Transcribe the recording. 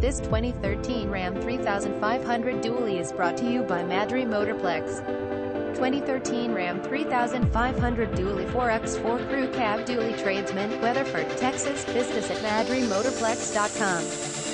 This 2013 Ram 3500 dually is brought to you by Madry Motorplex. 2013 Ram 3500 dually 4x4 crew cab dually tradesman, Weatherford, Texas, business at madrymotorplex.com.